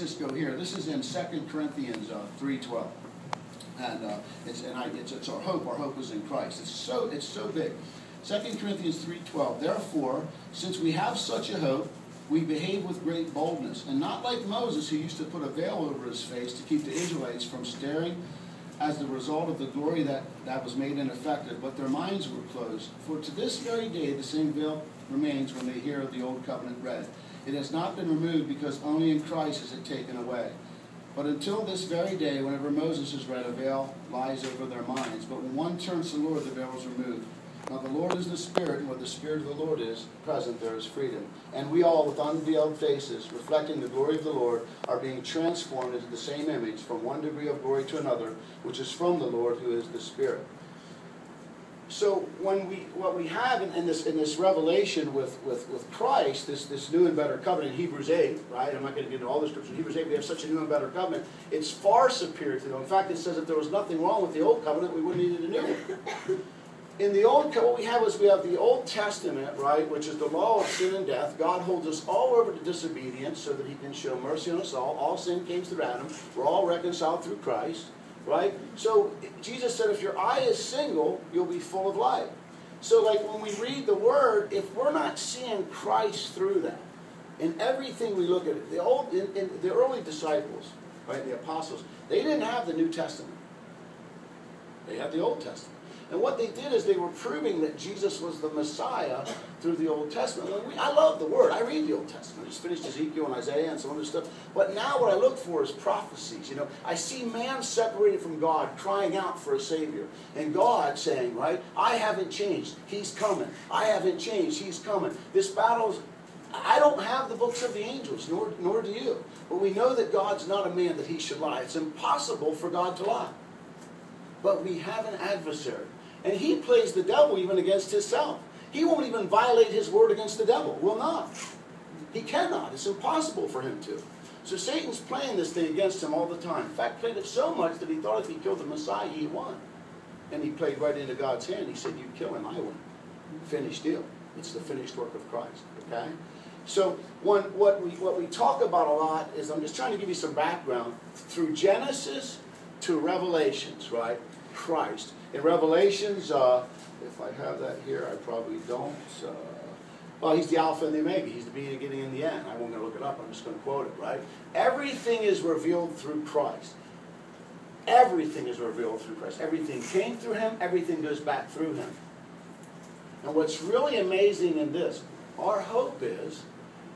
let's just go here. This is in 2 Corinthians uh, 3.12. And uh, it's and I, it's, it's our hope. Our hope is in Christ. It's so it's so big. 2 Corinthians 3.12. Therefore, since we have such a hope, we behave with great boldness, and not like Moses, who used to put a veil over his face to keep the Israelites from staring as the result of the glory that, that was made ineffective, but their minds were closed. For to this very day the same veil remains when they hear of the old covenant read. It has not been removed because only in Christ is it taken away. But until this very day, whenever Moses is read, a veil lies over their minds. But when one turns to the Lord, the veil is removed. Now the Lord is the Spirit, and where the Spirit of the Lord is present, there is freedom. And we all, with unveiled faces, reflecting the glory of the Lord, are being transformed into the same image from one degree of glory to another, which is from the Lord, who is the Spirit. So when we what we have in, in, this in this revelation with, with, with Christ, this, this new and better covenant Hebrews 8, right? I'm not going to get into all the scriptures. Hebrews 8, we have such a new and better covenant. It's far superior to the In fact, it says if there was nothing wrong with the old covenant, we wouldn't need a new one in the old what we have is we have the Old Testament, right, which is the law of sin and death. God holds us all over to disobedience so that He can show mercy on us all. All sin came through Adam. We're all reconciled through Christ, right? So Jesus said, if your eye is single, you'll be full of light. So, like when we read the Word, if we're not seeing Christ through that, in everything we look at it, the old, in, in the early disciples, right, the apostles, they didn't have the New Testament. They had the Old Testament. And what they did is they were proving that Jesus was the Messiah through the Old Testament. I love the Word. I read the Old Testament. I just finished Ezekiel and Isaiah and some other stuff. But now what I look for is prophecies. You know, I see man separated from God, crying out for a Savior. And God saying, right, I haven't changed. He's coming. I haven't changed. He's coming. This battle's I don't have the books of the angels, nor, nor do you. But we know that God's not a man that he should lie. It's impossible for God to lie. But we have an adversary. And he plays the devil even against himself. He won't even violate his word against the devil. Will not. He cannot. It's impossible for him to. So Satan's playing this thing against him all the time. In fact, played it so much that he thought if he killed the Messiah, he won. And he played right into God's hand. He said, you kill him, I win. Finished deal. It's the finished work of Christ. Okay? So one, what, we, what we talk about a lot is, I'm just trying to give you some background. Through Genesis to Revelations, right? Christ. In Revelations, uh, if I have that here, I probably don't. Uh, well, he's the Alpha and the Omega. He's the beginning and the end. I won't go look it up. I'm just going to quote it, right? Everything is revealed through Christ. Everything is revealed through Christ. Everything came through him. Everything goes back through him. And what's really amazing in this, our hope is,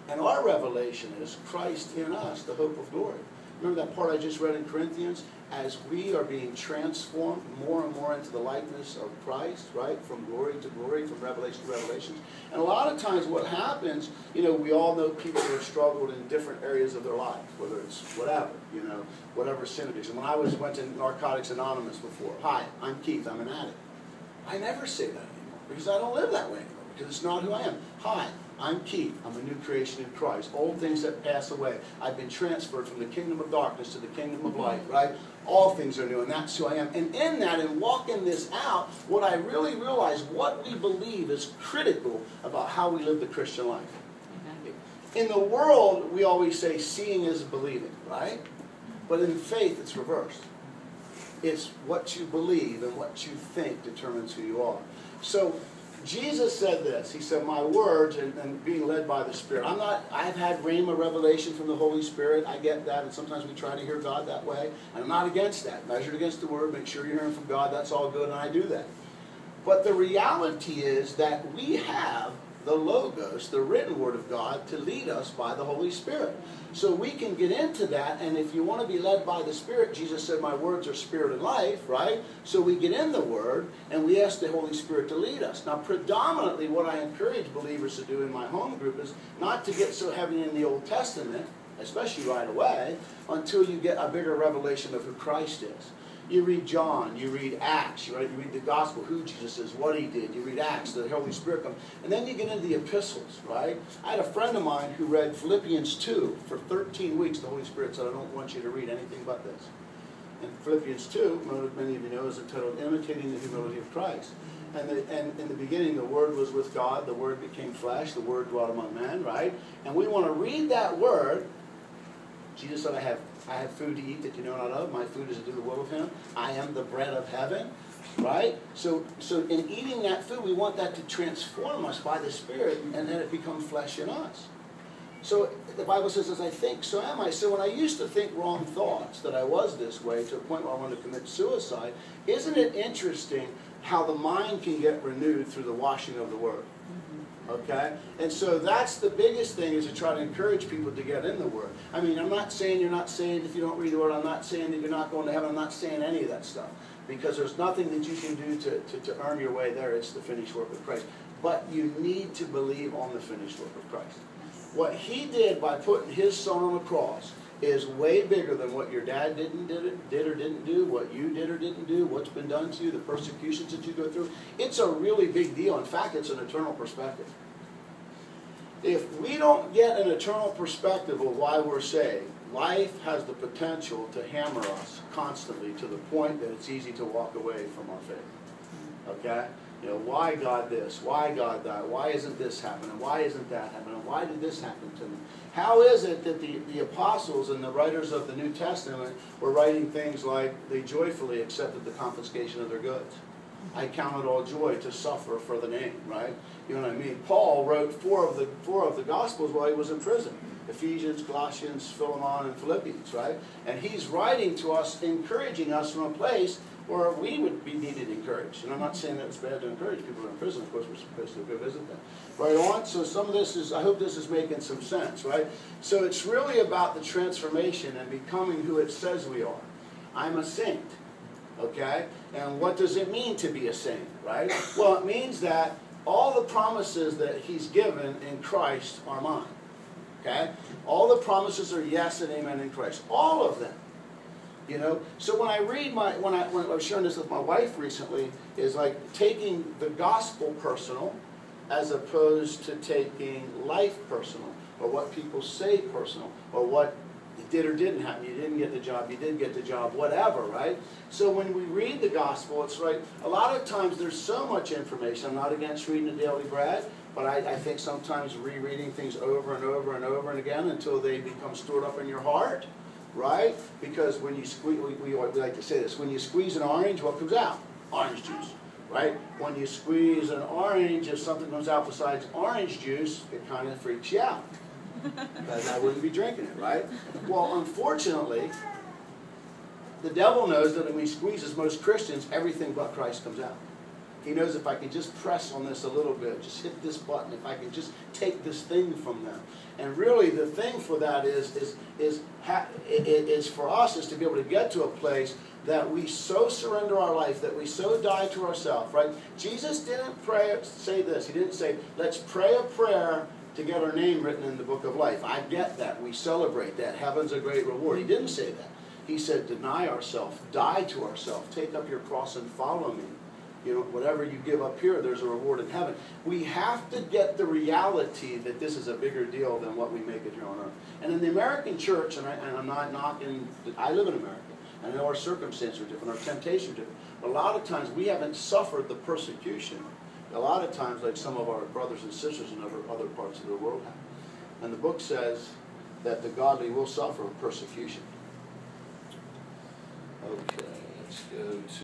and our revelation is Christ in us, the hope of glory. Remember that part I just read in Corinthians? As we are being transformed more and more into the likeness of Christ, right? From glory to glory, from revelation to revelation. And a lot of times what happens, you know, we all know people who have struggled in different areas of their life, whether it's whatever, you know, whatever sin addiction. When I was went to Narcotics Anonymous before, hi, I'm Keith, I'm an addict. I never say that anymore because I don't live that way anymore because it's not who I am. Hi, I'm Keith. I'm a new creation in Christ. Old things that pass away. I've been transferred from the kingdom of darkness to the kingdom of light, right? All things are new, and that's who I am. And in that, and walking this out, what I really realize, what we believe is critical about how we live the Christian life. In the world, we always say seeing is believing, right? But in faith, it's reversed. It's what you believe and what you think determines who you are. So Jesus said this. He said, my words and, and, being led by the Spirit. I'm not, I've had rhema revelation from the Holy Spirit. I get that. And sometimes we try to hear God that way. And I'm not against that. Measured against the Word. Make sure you're hearing from God. That's all good. And I do that. But the reality is that we have the Logos, the written Word of God, to lead us by the Holy Spirit. So we can get into that, and if you want to be led by the Spirit, Jesus said, My words are spirit and life, right? So we get in the Word, and we ask the Holy Spirit to lead us. Now, predominantly, what I encourage believers to do in my home group is not to get so heavy in the Old Testament, especially right away, until you get a bigger revelation of who Christ is. You read John, you read Acts, read, you read the Gospel, who Jesus is, what he did. You read Acts, the Holy Spirit comes. And then you get into the epistles, right? I had a friend of mine who read Philippians 2 for 13 weeks. The Holy Spirit said, I don't want you to read anything but this. And Philippians 2, many of you know, is entitled Imitating the Humility of Christ. And, the, and in the beginning, the Word was with God. The Word became flesh. The Word dwelt among men, right? And we want to read that Word Jesus said, I have, I have food to eat that you know not of. My food is to do the will of him. I am the bread of heaven. Right? So, so in eating that food, we want that to transform us by the Spirit, and then it become flesh in us. So the Bible says, as I think, so am I. So when I used to think wrong thoughts, that I was this way to a point where I wanted to commit suicide, isn't it interesting how the mind can get renewed through the washing of the Word? Okay? And so that's the biggest thing is to try to encourage people to get in the Word. I mean, I'm not saying you're not saved if you don't read the Word. I'm not saying that you're not going to heaven. I'm not saying any of that stuff. Because there's nothing that you can do to, to, to earn your way there. It's the finished work of Christ. But you need to believe on the finished work of Christ. What he did by putting his son on the cross is way bigger than what your dad didn't did, did or didn't do, what you did or didn't do, what's been done to you, the persecutions that you go through. It's a really big deal. In fact, it's an eternal perspective. If we don't get an eternal perspective of why we're saved, life has the potential to hammer us constantly to the point that it's easy to walk away from our faith. Okay? You know, why God this? Why God that? Why isn't this happening? Why isn't that happening? Why did this happen to me? How is it that the, the apostles and the writers of the New Testament were writing things like, they joyfully accepted the confiscation of their goods? I count it all joy to suffer for the name, right? You know what I mean? Paul wrote four of the four of the Gospels while he was in prison. Ephesians, Colossians, Philemon, and Philippians, right? And he's writing to us, encouraging us from a place where we would be needed encouraged. And I'm not saying that it's bad to encourage people in prison. Of course, we're supposed to go visit them. Right on? So some of this is, I hope this is making some sense, right? So it's really about the transformation and becoming who it says we are. I'm a saint, okay? And what does it mean to be a saint, right? Well, it means that all the promises that he's given in Christ are mine, okay? All the promises are yes and amen in Christ. All of them. You know, so when I read my, when I, when I was sharing this with my wife recently, is like taking the gospel personal as opposed to taking life personal, or what people say personal, or what did or didn't happen. You didn't get the job, you did get the job, whatever, right? So when we read the gospel, it's right, a lot of times there's so much information. I'm not against reading the daily bread, but I, I think sometimes rereading things over and over and over and again until they become stored up in your heart right? Because when you squeeze, we, we, we like to say this, when you squeeze an orange, what comes out? Orange juice, right? When you squeeze an orange, if something comes out besides orange juice, it kind of freaks you out. Because I wouldn't be drinking it, right? Well, unfortunately, the devil knows that when he squeezes most Christians, everything but Christ comes out. He knows if I can just press on this a little bit, just hit this button, if I can just take this thing from them. And really, the thing for that is is is is for us is to be able to get to a place that we so surrender our life, that we so die to ourselves, right? Jesus didn't pray say this. He didn't say, "Let's pray a prayer to get our name written in the book of life." I get that. We celebrate that. Heaven's a great reward. He didn't say that. He said, "Deny ourselves, die to ourselves, take up your cross and follow me." You know, whatever you give up here, there's a reward in heaven. We have to get the reality that this is a bigger deal than what we make it here on earth. And in the American church, and, I, I'm not knocking, I live in America. I know our circumstances are different, our temptations are different. But a lot of times we haven't suffered the persecution. A lot of times, like some of our brothers and sisters in other, other parts of the world have. And the book says that the godly will suffer persecution. Okay, let's go to.